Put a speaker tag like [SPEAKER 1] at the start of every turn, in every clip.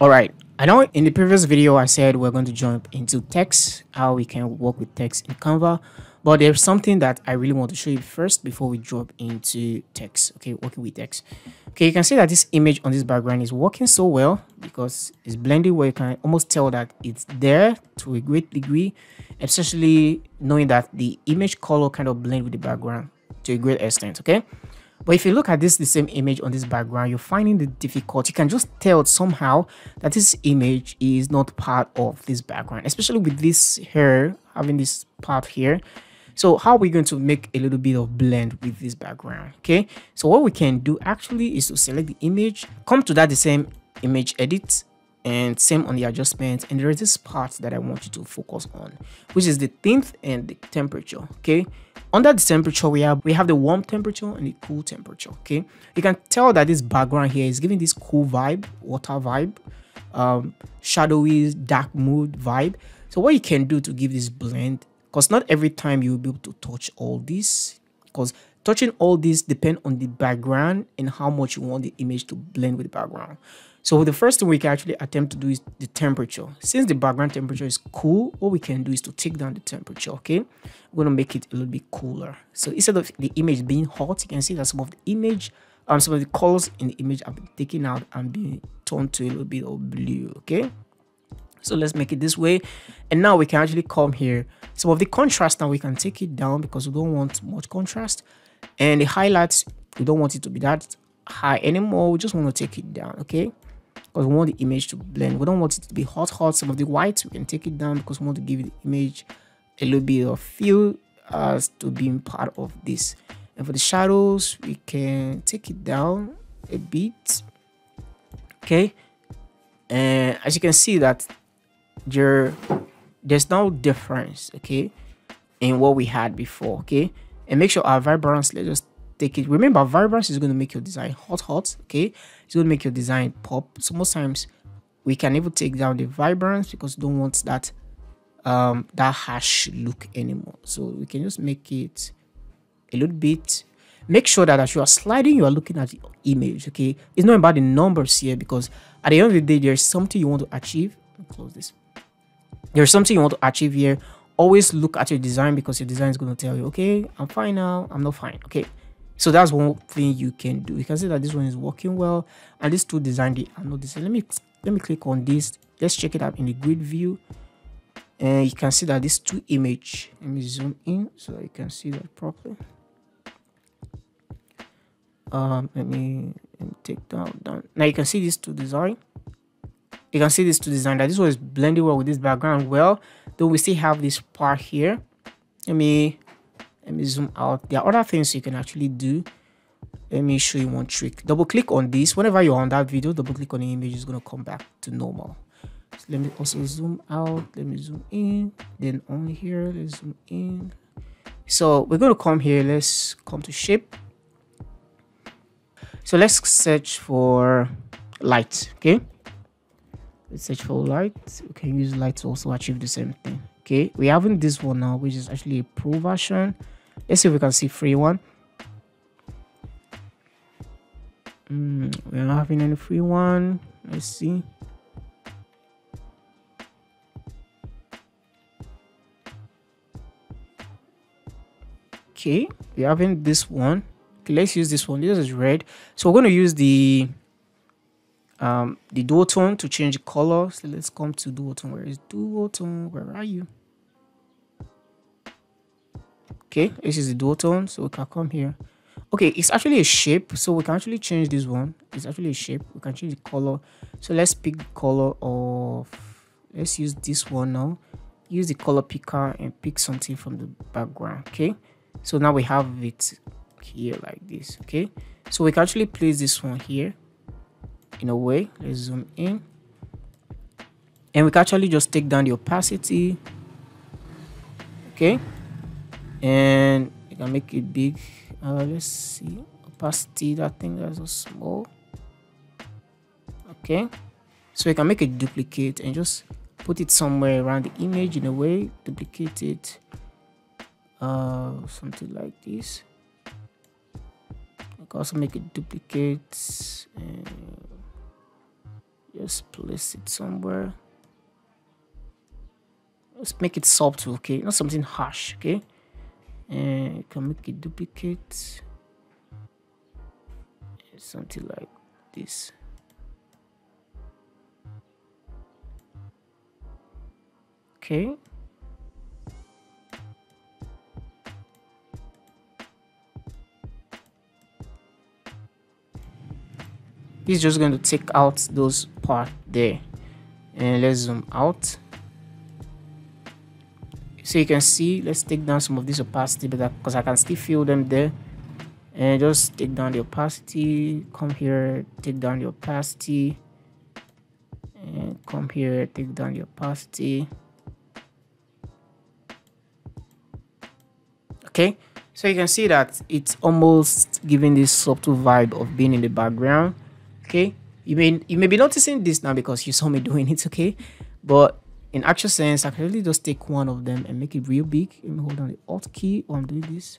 [SPEAKER 1] All right. I know in the previous video I said we're going to jump into text, how we can work with text in Canva, but there's something that I really want to show you first before we jump into text. Okay, working with text. Okay, you can see that this image on this background is working so well because it's blended where you can almost tell that it's there to a great degree, especially knowing that the image color kind of blend with the background to a great extent. Okay. But if you look at this, the same image on this background, you're finding the difficult. You can just tell somehow that this image is not part of this background, especially with this hair having this part here. So how are we going to make a little bit of blend with this background? Okay, so what we can do actually is to select the image, come to that the same image edit and same on the adjustment and there is this part that i want you to focus on which is the tint and the temperature okay under the temperature we have we have the warm temperature and the cool temperature okay? You can tell that this background here is giving this cool vibe water vibe um shadowy dark mood vibe. So what you can do to give this blend because not every time you'll be able to touch all this because touching all this depend on the background and how much you want the image to blend with the background so the first thing we can actually attempt to do is the temperature. Since the background temperature is cool, what we can do is to take down the temperature, okay? We're gonna make it a little bit cooler. So instead of the image being hot, you can see that some of the image, um, some of the colors in the image have been taken out and being turned to a little bit of blue, okay? So let's make it this way. And now we can actually come here. Some of the contrast now we can take it down because we don't want much contrast. And the highlights, we don't want it to be that high anymore. We just want to take it down, okay? because we want the image to blend. We don't want it to be hot, hot. Some of the whites, we can take it down because we want to give the image a little bit of feel as to being part of this. And for the shadows, we can take it down a bit. Okay. And as you can see that there, there's no difference, okay, in what we had before, okay? And make sure our vibrance, let's just take it. Remember, vibrance is going to make your design hot, hot. Okay, it's going to make your design pop. So most times we can even take down the vibrance because don't want that um that harsh look anymore. So we can just make it a little bit. Make sure that as you are sliding, you are looking at the image. Okay, it's not about the numbers here because at the end of the day, there's something you want to achieve. close this. There's something you want to achieve here always look at your design because your design is going to tell you okay i'm fine now i'm not fine okay? So that's one thing you can do. You can see that this one is working well and these two design the are not the same. Let me let me click on this. Let's check it out in the grid view. And you can see that these two image let me zoom in so you can see that properly. Um let me, let me take down down. Now you can see these two design. You can see this two design that this one is blending well with this background well though we still have this part here. Let me let me zoom out. There are other things you can actually do. Let me show you one trick. Double click on this. Whenever you're on that video double click on the image is going to come back to normal. So let me also zoom out. Let me zoom in. Then on here let's zoom in. So we're going to come here. Let's come to shape. So let's search for light okay search for light. We can use light to also achieve the same thing. Okay we having this one now which is actually a pro version. Let's see if we can see free one. Mm, we're not having any free one. Let's see. Okay we're having this one. Okay let's use this one. This is red. So we're going to use the um the duotone to change the color. So let's come to duotone where is duotone where are you? Okay this is the duotone so we can come here. Okay it's actually a shape. So we can actually change this one. It's actually a shape. We can change the color. So let's pick the color of let's use this one now. Use the color picker and pick something from the background okay? So now we have it here like this okay? So we can actually place this one here in a way. Let's zoom in. And we can actually just take down the opacity. Okay. And you can make it big. Uh, let's see. Opacity that thing that's so small. Okay. So you can make a duplicate and just put it somewhere around the image in a way. Duplicate it. Uh something like this. I can also make a duplicate and just place it somewhere. Let's make it subtle okay? Not something harsh okay? And you can make it duplicate. Something like this. Okay He's just going to take out those part there. And let's zoom out. So you can see let's take down some of this opacity because I can still feel them there. And just take down the opacity. Come here take down the opacity. And come here take down the opacity. Okay? So you can see that it's almost giving this subtle vibe of being in the background okay? You may you may be noticing this now because you saw me doing it okay? But in actual sense i can really just take one of them and make it real big. Let me hold on the alt key while i'm doing this.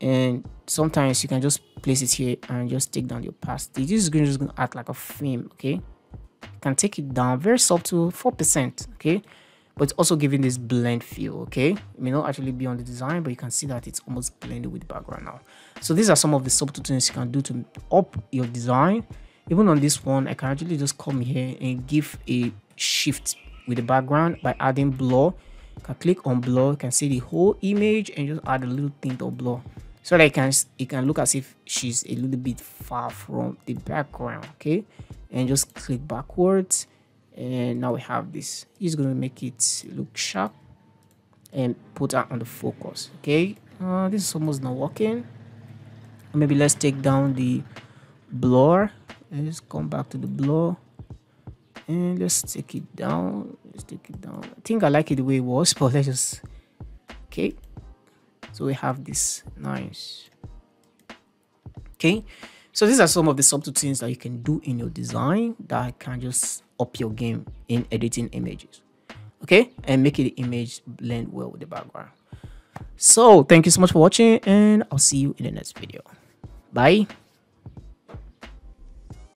[SPEAKER 1] And sometimes you can just place it here and just take down the opacity this is going to just going to act like a frame okay? You can take it down very subtle four percent okay but it's also giving this blend feel okay? It may not actually be on the design but you can see that it's almost blended with the background now. So these are some of the subtle things you can do to up your design. Even on this one i can actually just come here and give a shift with the background by adding blur. You can click on blur you can see the whole image and just add a little tint of blur. So that it can it can look as if she's a little bit far from the background okay? And just click backwards and now we have this. He's going to make it look sharp and put that on the focus okay? Uh, this is almost not working. Maybe let's take down the blur let's come back to the blur and let's take it down. Let's take it down. I think i like it the way it was but let's just okay? So we have this. Nice. Okay so these are some of the subtle things that you can do in your design that can just up your game in editing images okay? And make the image blend well with the background. So thank you so much for watching and i'll see you in the next video. Bye